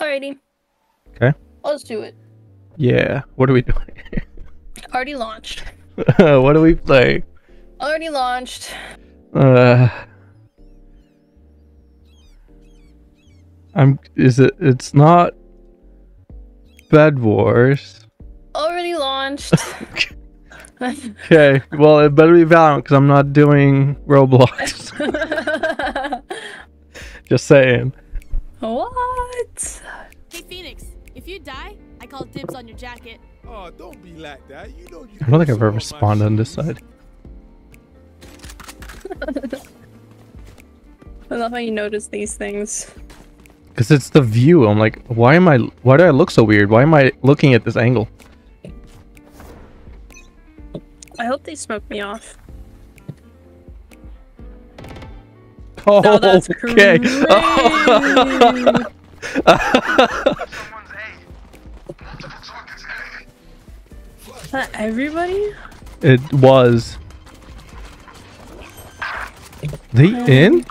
Alrighty. Okay. Let's do it. Yeah. What are we doing? Already launched. what do we play? Already launched. Uh. I'm. Is it? It's not. Bed Wars. Already launched. Okay. Well, it better be Valorant because I'm not doing Roblox. Just saying. What? Hey Phoenix, if you die, I call dibs on your jacket. Oh, don't be like that. You know you. I don't think I've ever spawned on this side. I love how you notice these things. Because it's the view. I'm like, why am I? Why do I look so weird? Why am I looking at this angle? I hope they smoke me off. Oh, No, that's okay. crazy. Is that everybody? it was. They in? Lock in.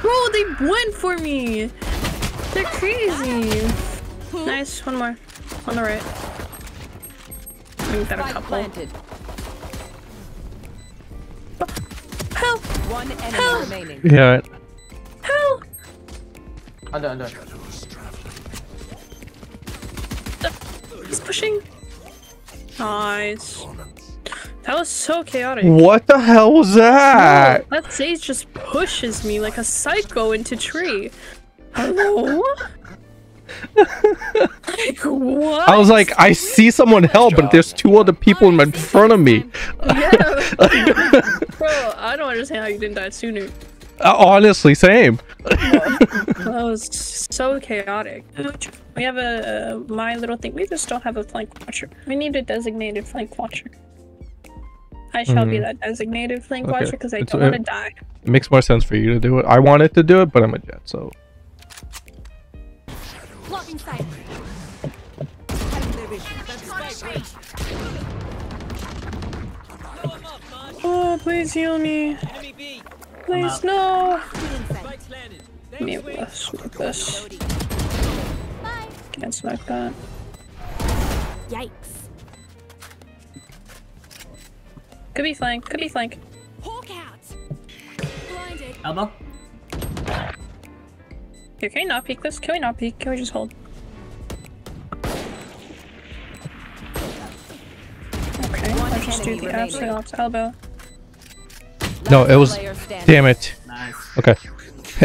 Bro, they went for me. They're crazy. Nice. One more. On the right. We've got a couple. planted. Help! One enemy Help. remaining. Yeah. Help! Under, under. He's pushing. Nice. That was so chaotic. What the hell was that? Bro, that Sage just pushes me like a psycho into tree. Hello? like what? I was like, I see someone help, but there's two other people in front of me. yeah. Bro, I don't understand how you didn't die sooner. Uh, Honestly, same. That was so chaotic. We have a, uh my little thing. We just don't have a flank watcher. We need a designated flank watcher. I shall be Mhm. that designated flank Okay. watcher because I It's- don't want to die. It makes more sense for you to do it. I wanted to do it, but I'm a Jett, so. Lock in sight. Oh, please heal me. Please, no. Give me this. With this. Can't smack that. Yikes. Could be flank. Could be flank. Hawk out. Blinded. Elbow. Here, can we not peek this? Can we not peek? Can we just hold? Okay, One let's just do the absolute opposite elbow. No, it was- Damn it. Nice. Okay.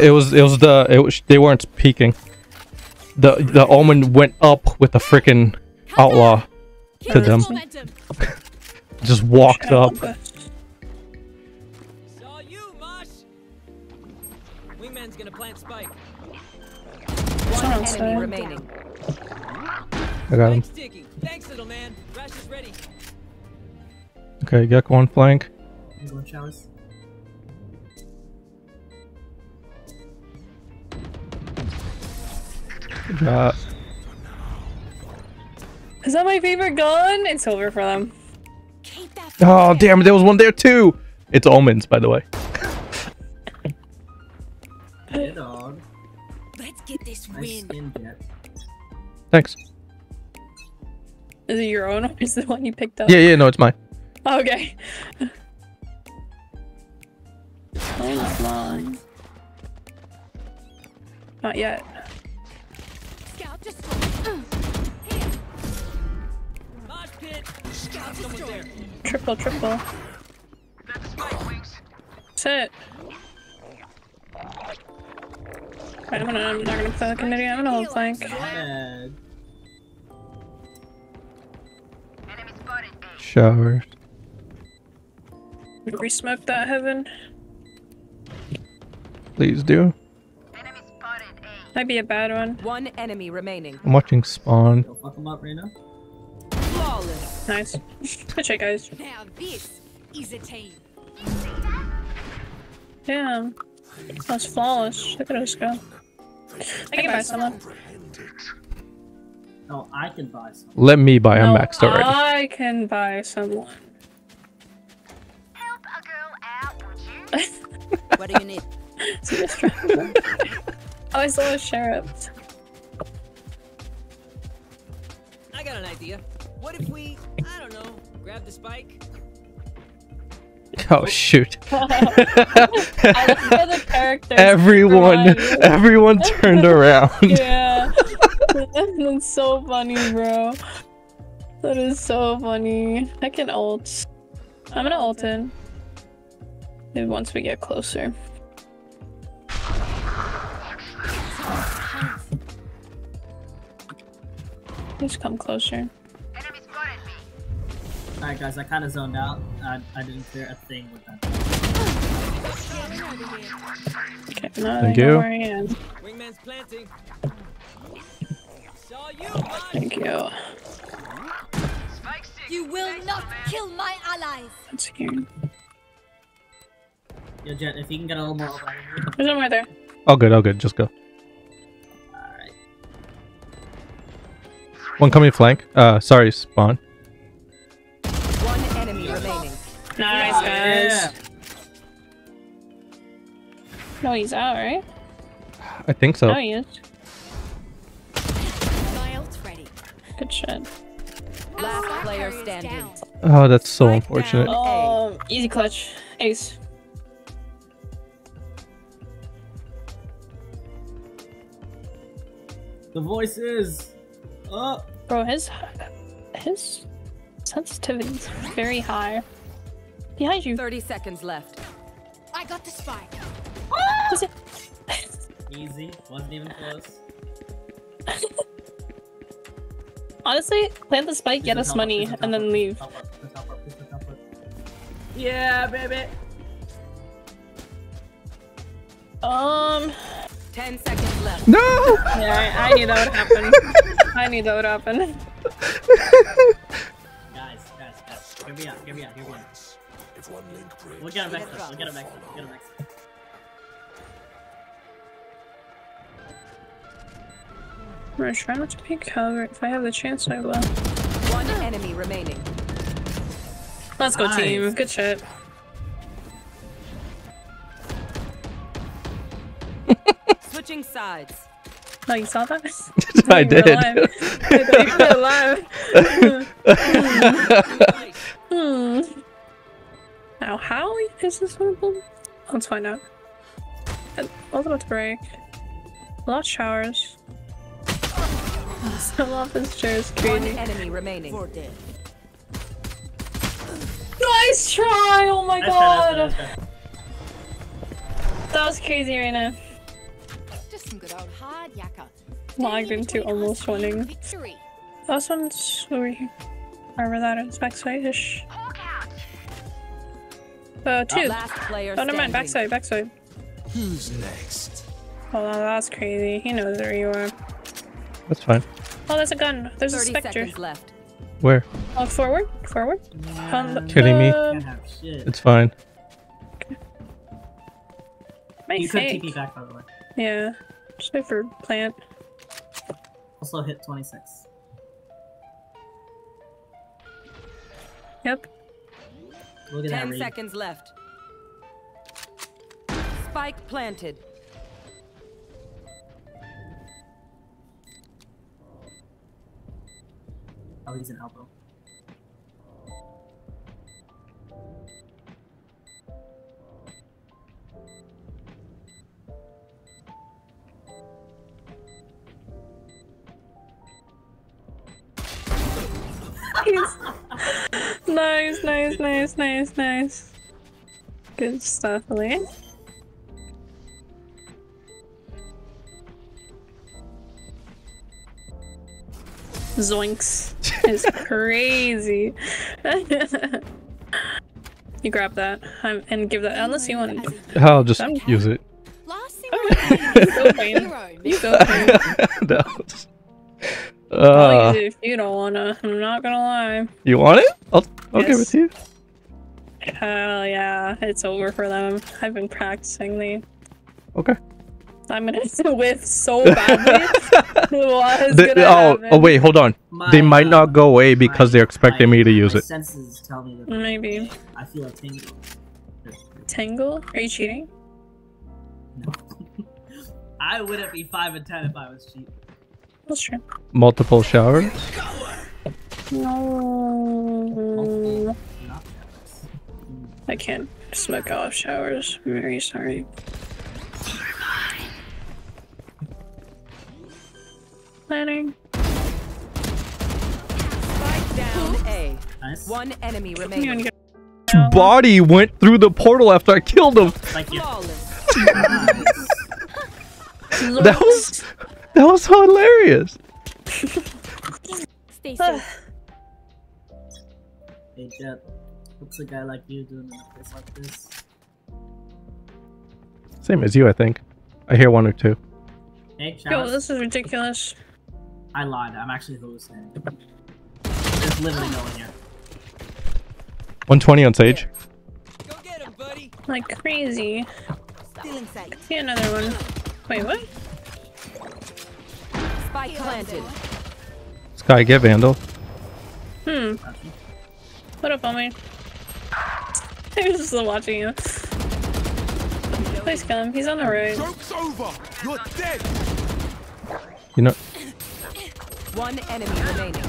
It was. It was the. It was. They weren't peeking. The the omen went up with the freaking outlaw. To them. Just walked up. One enemy remaining. I got him. Spike's. Thanks, little man. Rash is ready. Okay, Gekko one flank. I'm going showers. Good job. Is that my favorite gun? It's over for them. Oh damn! There was one there too. It's omens, by the way. Win. Thanks. Is it your own or is it the one you picked up? Yeah, yeah. No, it's mine. Okay. Oh, mine. Not yet. Scout just. Uh, here. Mosh pit. Someone there. Triple, triple. Sit. Right, I'm gonna, I'm not gonna play like an idiot. I'm gonna hold flank. Bad. Showers. Re-smoke that heaven. Please do. Might be a bad one. One enemy remaining. I'm watching Spawn. Go fuck him up, Reyna. Flawless. Nice. Good shit, guys. Now this is a team. Damn. That's flawless. Look at us go. I can buy someone. No, I can buy some. Let me buy. I'm No, maxed already. I can buy someone. What do you need? See this triangle? oh, I saw a sheriff. I got an idea. What if we, I don't know, grab the spike? Oh shoot! I love how the characters. everyone, everyone turned around. Yeah. That's so funny, bro. That is so funny. I can ult. I'm gonna ult in. Maybe once we get closer. Just come closer. Alright, guys, I kind of zoned out. I, I didn't clear a thing with that. Okay, now Thank you. where I am. Wingman's planting. Saw you. Thank you. You will not kill my allies. That's here. Yo, Jett, if you can get a little more over here. There's one right there. Oh good, oh good. Just go. Alright. One coming flank. Uh, sorry, spawn. Guys. Yeah. No, he's out, right? I think so. No, he is. My ult's ready. Good shit. Last player standing. Oh, that's so unfortunate. down. Um, easy clutch. Ace. The voice is up. Bro, his his sensitivity is very high. Behind you. 30 seconds left. I got the spike. Was it? Easy. Wasn't even close. Honestly, plant the spike, get us money, and then leave. don't teleport, please teleport, please don't teleport. Yeah, baby. Um, 10 seconds left. No! yeah, I, I knew that would happen. I knew that would happen. Guys, guys, guys. Hear me out, hear me out, hear me out. We'll get him next time. We'll get him next time. We'll get him next time. I'm gonna try not to be covered. If I have the chance, I will. One enemy remaining. Let's go, team. Good shit. Switching sides. Oh, you saw that? I You were did. I thought you were alive. hmm. Now, how is this winnable? Let's find out. I was about to break. A lot of showers. Some off this chair is One enemy remaining. Nice try! Oh my Nice try, god! nice try, nice try. That was crazy right now. Just some good old hard yakka. Logged into almost winning. Victory. Last one's over here. Wherever that is. Backside-ish. Uh, two. Last Oh, never mind. Backside, backside. Who's next? Hold on, that's crazy. He knows where you are. That's fine. Oh, there's a gun. There's a specter. left. Where? Oh, forward? Forward? On the, Kidding me? uh, Can't have shit. It's fine. my You could fake. TP back, by the way. Yeah. Just wait for plant. Also hit 26. Yep. Look at that 10 read. seconds left. Spike planted. Oh, he's an elbow. Nice, nice, nice, nice. Good stuff, Lee. Zoinks is crazy. you grab that um, and give that unless you want. I'll just I'm- use it. Last thing Go, Wayne. hero. You go. Wayne. no. I'll Uh, use it if you don't wanna. I'm not gonna lie. you want it? I'll, I'll give it to you. Hell yeah, it's over for them. I've been practicing the. Okay. I'm gonna whiff so badly. what is The- gonna oh, happen? oh wait, hold on. they might uh, not go away because my- they're expecting my- me to use my it. senses tell me that Maybe. I feel a tingle. Tangle? Are you cheating? No. I wouldn't be 5 and 10 if I was cheating. That's true. Multiple showers. No. Not I can't smoke off showers. I'm very sorry. Planning. Spike down A. nice. One enemy remaining. wanna Body went through the portal after I killed him. Thank you. That was that was hilarious. Stay safe. hey, Jett. What's a guy like you doing in a place like this? Same as you, I think. I hear one or two. Hey, Yo, this is ridiculous. I lied. I'm actually hallucinating. There's literally no one here. 120 on Sage. Go get him, buddy. Like crazy. Stealing sight. See another one. Wait, what? Spike planted. Skye, get Vandal. Hmm. What up, homie? I was just still watching you. Please come. He's on the right. Joke's over. You're dead. You know, One enemy remaining.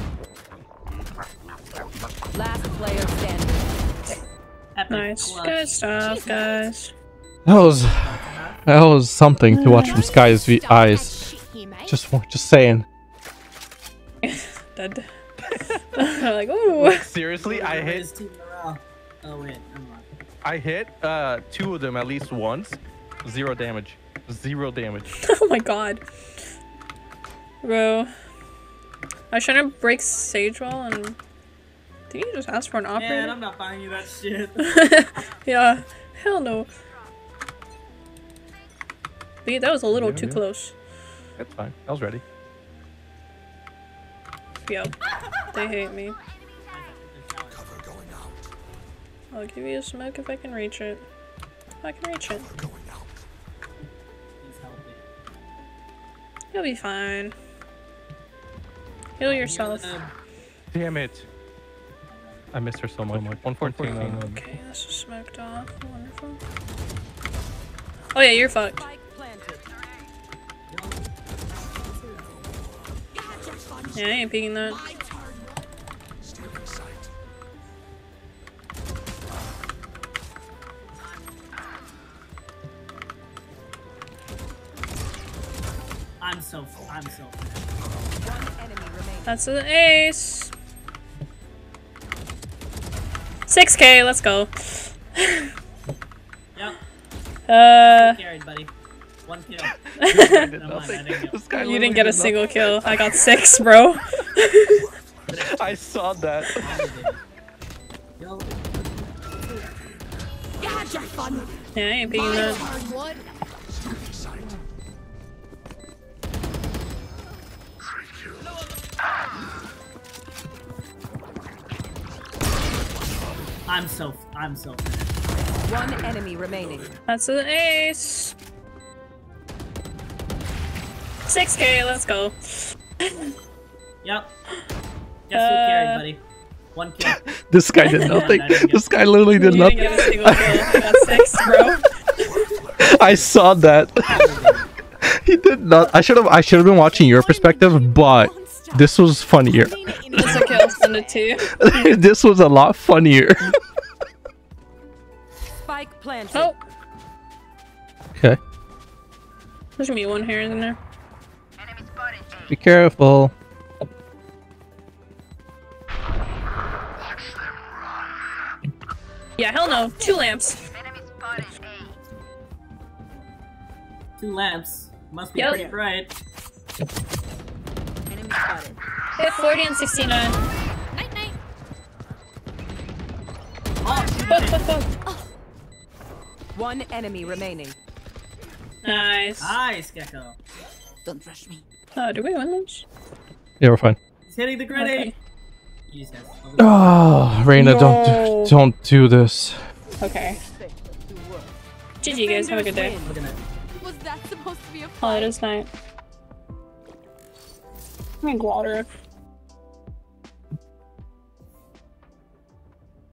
Last player standing. Epic Nice. clutch. Good stuff, guys. that was that was something to watch from uh-huh. Skye's v- eyes. Just just saying. Dead. like, ooh. Seriously, Raise team morale. Oh wait, never mind. I hit uh two of them at least once. Zero damage. Zero damage. Oh my god. Bro. I was trying to break Sage Wall and. Did you just ask for an Man, operator? I'm not buying you that shit. yeah. Hell no. But that was a little Yeah, too yeah. close. That's fine. I was ready. Yo. They hate me. Cover going out. I'll give you a smoke if I can reach it. I can reach it. Going out. Please help me. You'll be fine. Heal yourself. Damn it. I missed her so much. 114 on Okay, this is smoked off. Wonderful. Oh yeah, you're fucked. Yeah, I ain't peeking that. That's an ace. 6k, let's go. Yep, Uh, carried, buddy. One kill. did mind, didn't get- you didn't get a single kill. I got six, bro. I saw that. Yeah, I ain't peeking that. I'm so I'm so One enemy remaining. That's an ace. 6k, let's go. Yep. Guess who Uh, carried, buddy? One kill. This guy did nothing. Didn't get- This guy literally did You didn't nothing. get a single kill. I got six, bro. I saw that. he did not. I should have. I should have been watching your perspective, but this was funnier. It's okay, I'll send it to you. this was a lot funnier. Spike planted. Oh, Okay. there's gonna be one here, isn't there? Be careful. Yeah, hell no. Two lamps. Two lamps. Must be Yep. pretty bright. Enemy spotted. Hit 40 and 69. Night night. Oh, Fuck, fuck, fuck. One enemy remaining. Nice. nice, Gekko. Don't rush me. Oh, do we win this? Yeah, we're fine. He's hitting the grenade. Okay. Jeez, guys. Oh, ah, Reyna, don't do, don't do this. Okay. GG, guys. Have a good day. Look. Was that supposed to be a Oh, it is night. Need water.